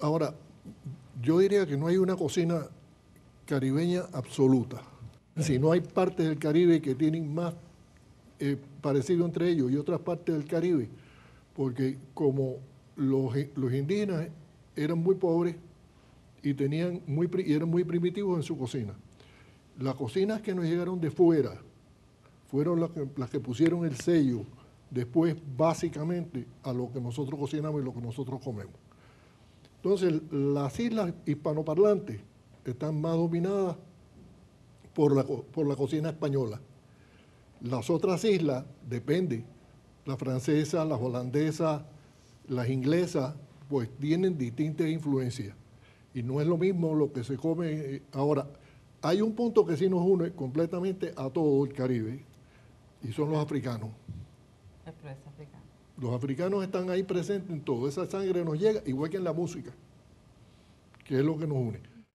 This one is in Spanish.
Ahora, yo diría que no hay una cocina caribeña absoluta. Si no hay partes del Caribe que tienen más eh, parecido entre ellos y otras partes del Caribe, porque como los, los indígenas eran muy pobres y, tenían muy, y eran muy primitivos en su cocina. Las cocinas que nos llegaron de fuera fueron las que, las que pusieron el sello después básicamente a lo que nosotros cocinamos y lo que nosotros comemos. Entonces, las islas hispanoparlantes están más dominadas por la, por la cocina española. Las otras islas, depende, la francesa, las holandesas, las inglesas, pues tienen distintas influencias. Y no es lo mismo lo que se come eh, ahora. Hay un punto que sí nos une completamente a todo el Caribe, y son los africanos. Los africanos están ahí presentes en todo. Esa sangre nos llega, igual que en la música, que es lo que nos une.